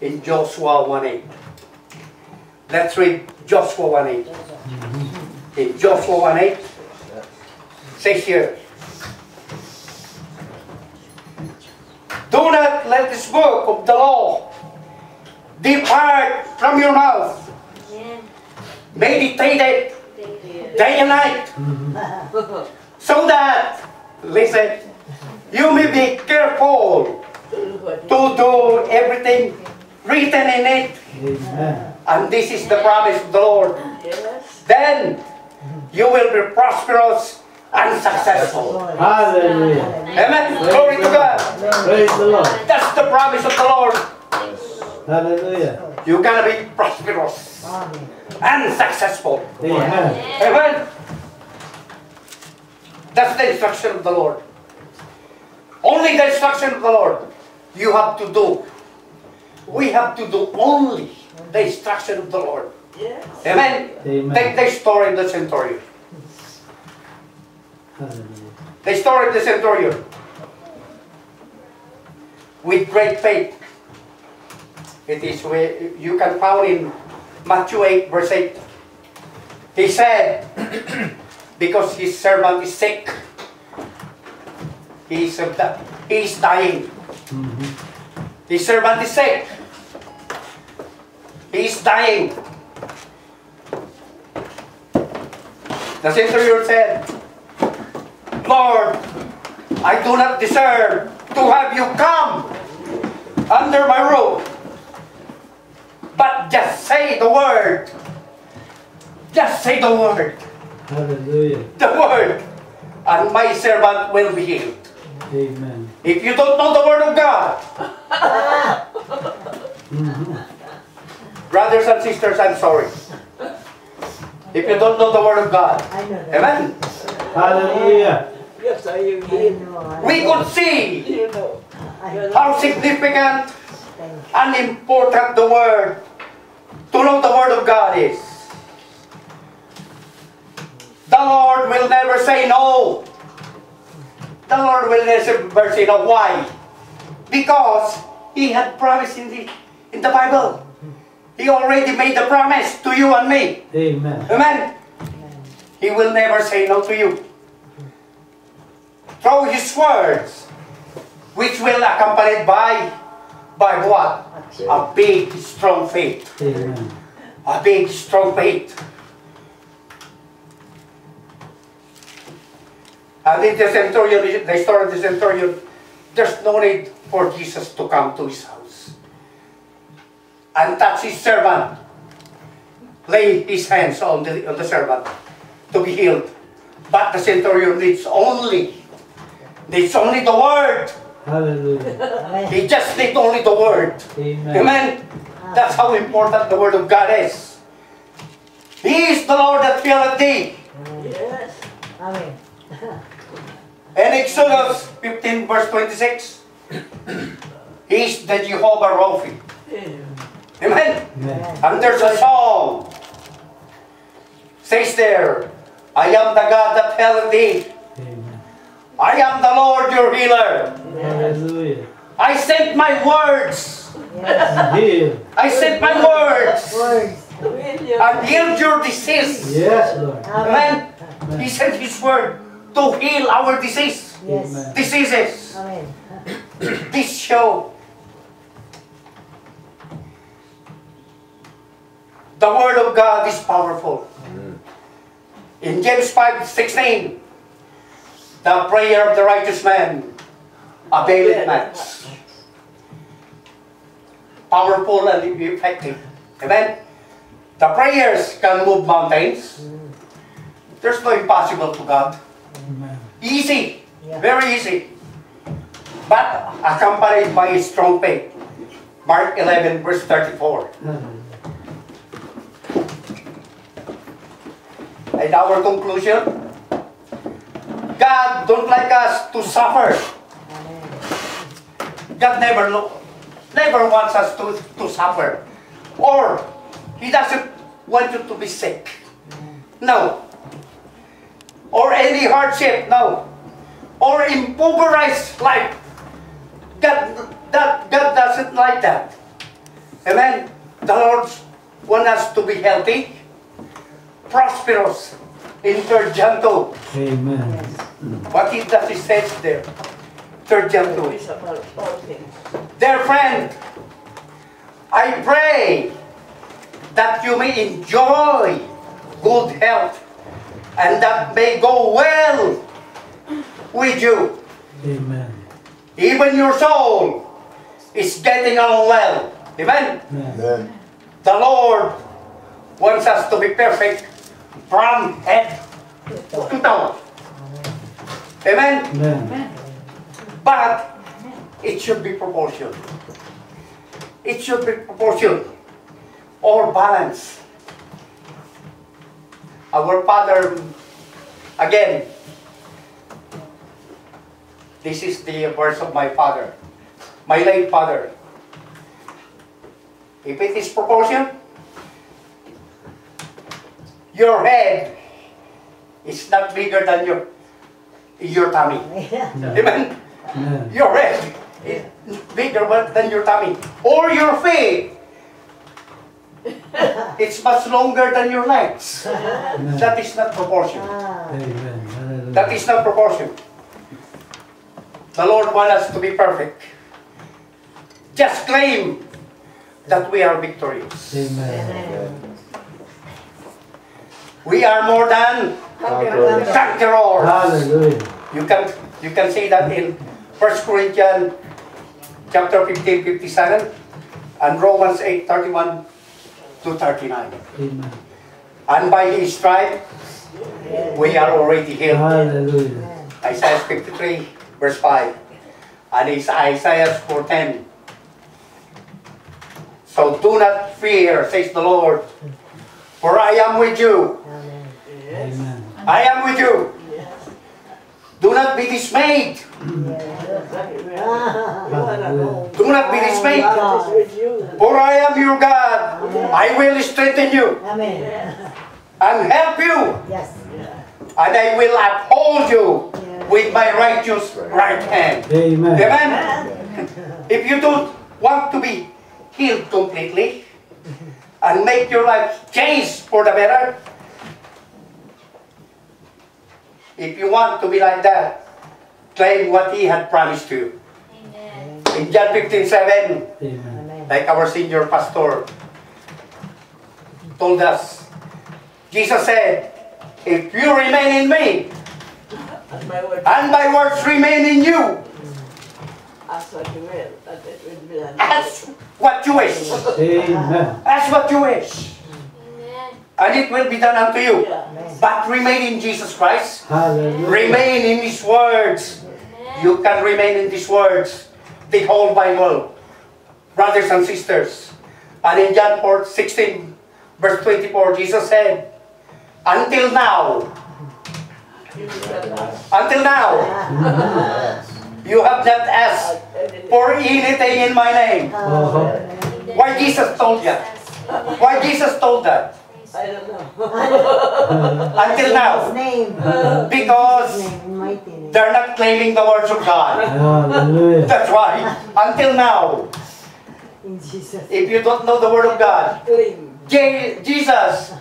in Joshua 1.8. Let's read Joshua 1.8. In Joshua 1.8, says here, Do not let this book of the law depart from your mouth. Meditate it day and night. So that, listen, you may be careful to do everything written in it. Amen. And this is the promise of the Lord. Yes. Then you will be prosperous and successful. Hallelujah. Amen. Glory to God. Praise the Lord. That's the promise of the Lord. Yes. Hallelujah. You're gonna be prosperous and successful. Amen. Amen. That's the instruction of the Lord. Only the instruction of the Lord. You have to do. We have to do only the instruction of the Lord. Yes. Amen. Amen. Take the story of the centurion. Hallelujah. The story of the centurion. With great faith. It is where you can found in Matthew 8 verse 8. He said, because his servant is sick, he is, he is dying. Mhm. His servant is sick. Is dying. The centurion said, Lord, I do not deserve to have you come under my roof. But just say the word. Just say the word. Hallelujah. The word. And my servant will be healed. Amen. If you don't know the word of God, Mhm. brothers and sisters, I'm sorry. If you don't know the word of God, I amen. Hallelujah. Yes, I I agree. know. We could see You know. I know. how significant and important the word to know the word of God is. The Lord will never say no. The Lord will never say no. Why? Because He had promised in the in the Bible. He already made the promise to you and me. Amen. Amen. He will never say no to you. Through His words, which will accompanied by by what? A big, strong faith. Amen. A big, strong faith. And in the centurion, the story of the centurion, there's no need for Jesus to come to his house. And touch his servant. Lay his hands on the, on the servant to be healed. But the centurion needs only, needs only the word. Hallelujah. He just needs only the word. Amen. Amen. That's how important the word of God is. He is the Lord that healeth thee. Yes. Amen. And Exodus 15 verse 26. He is the Jehovah Rapha. Amen. Amen. And there's a song. Says there, I am the God that healeth thee. Amen. I am the Lord your healer. Hallelujah. I sent my words. Yes. Heal. I sent my words. Words. And healed your disease. Yes, Lord. Amen. He sent his word to heal our disease. Yes. Diseases. Amen. This show. The word of God is powerful. Mm. In James 5 16, the prayer of the righteous man availeth much. Powerful and effective. Amen. The prayers can move mountains. There's no impossible to God. Amen. Easy. Yeah. Very easy. But accompanied by a strong faith. Mark 11 verse 34. Mm-hmm. And our conclusion, God don't like us to suffer. God never never wants us to, to suffer. Or He doesn't want you to be sick. No. Or any hardship, no. Or impoverished life. God, that, God doesn't like that. Amen. The Lord wants us to be healthy, prosperous in 3 John 2. Amen. What is that it says there? 3 John 2. It's about all things. Dear friend, I pray that you may enjoy good health and that may go well with you. Amen. Even your soul is getting on well. Amen. Amen. The Lord wants us to be perfect from head to toe. Amen. Amen. But it should be proportion. It should be proportion or balance. Our father, again, this is the verse of my father, my late father. If it is proportion, your head is not bigger than your your tummy. Amen. Amen. Your head is bigger than your tummy. Or your feet. It's much longer than your legs. Amen. That is not proportion. Ah, Amen. That is not proportion. The Lord wants us to be perfect. Just claim that we are victorious. Amen. We are more than conquerors. Hallelujah. You can you can see that in 1 Corinthians chapter 15, 57 and Romans 8, 31 to 39. Amen. And by his stripe we are already healed. Hallelujah. Isaiah 53, verse 5. And it's Isaiah 410. So do not fear, says the Lord, for I am with you. Amen. Amen. I am with you. Do not be dismayed. Hallelujah. Do not be dismayed. God is with you. For I am your God. I will strengthen you Amen. and help you. Yes. And I will uphold you with my righteous right hand. Amen. Amen. If you don't want to be healed completely and make your life change for the better, if you want to be like that, claim what He had promised to you. In John 15 7, Amen. Amen. like our senior pastor told us, Jesus said, If you remain in me And my word, and my words remain in you, ask what you will, and it will be done. ask what you wish. Amen. Ask what you wish. And it will be done unto you. Yeah. But remain in Jesus Christ. Hallelujah. Remain in His words. You can remain in these words. The whole Bible. Brothers and sisters. And in John 4, 16, verse 24, Jesus said, Until now, You shall ask until now, you have not asked for anything in my name. Oh, Why Jesus told that? Why Jesus told that? I don't know. Until now. name. Because His name. Mighty they're not claiming the words of God. Ah, That's why, until now, if you don't know the word of God, Jesus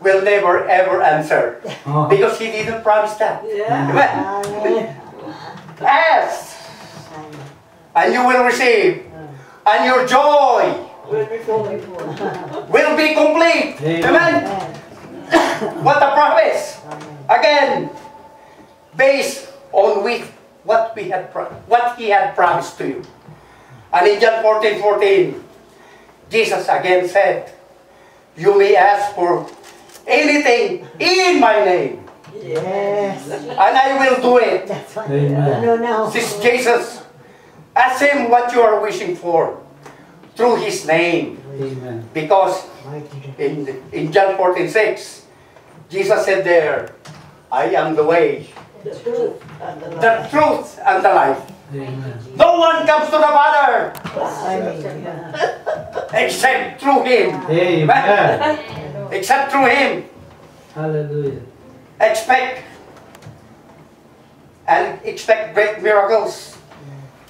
will never ever answer. Oh, Because he didn't promise that. Yeah. Amen. Amen. Ask, and you will receive. Ah. And your joy Will be full. will be complete. Amen. Amen. Amen. What a promise. Again, based on with what we had pro- what he had promised to you. And in John 14, 14, Jesus again said, You may ask for anything in my name, Yes. and I will do it. That's what Amen. No, no. This Jesus, ask him what you are wishing for through his name. Amen. Because in, in John 14, 6, Jesus said there, I am the way, The truth and the the life. truth, and the life. Amen. No one comes to the Father Amen. except through Him. Amen. Except through Him. Hallelujah. Expect and expect great miracles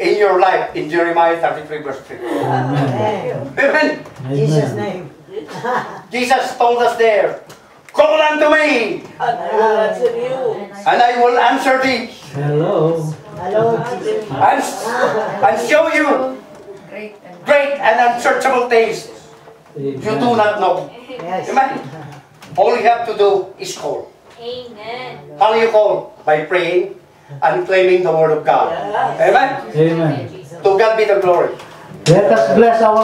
in your life in Jeremiah 33 verse 3. Amen. Amen. Amen. Jesus' name. Jesus told us there, Call unto me, And I will answer you. and I will answer thee, Hello. Hello, and, and show you Great and unsearchable things you do not know. Yes. Amen. All you have to do is call. Amen. How do you call? By praying and claiming the word of God. Yes. Amen. Amen. To God be the glory. Let us bless our